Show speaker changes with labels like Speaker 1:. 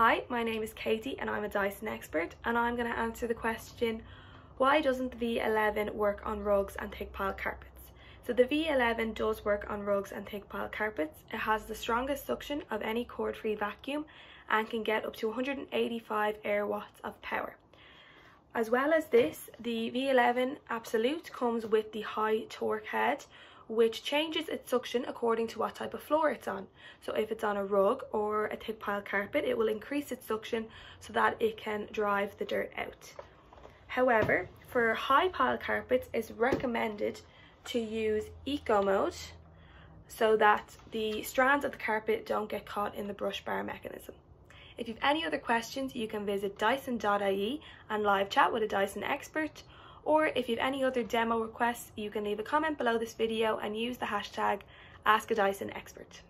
Speaker 1: Hi, my name is Katie and I'm a Dyson expert and I'm going to answer the question why doesn't the V11 work on rugs and thick pile carpets? So the V11 does work on rugs and thick pile carpets. It has the strongest suction of any cord-free vacuum and can get up to 185 air watts of power. As well as this, the V11 Absolute comes with the high torque head, which changes its suction according to what type of floor it's on. So if it's on a rug or a thick pile carpet, it will increase its suction so that it can drive the dirt out. However, for high pile carpets, it's recommended to use eco mode so that the strands of the carpet don't get caught in the brush bar mechanism. If you have any other questions, you can visit dyson.ie and live chat with a Dyson expert. Or if you have any other demo requests, you can leave a comment below this video and use the hashtag AskADysonExpert.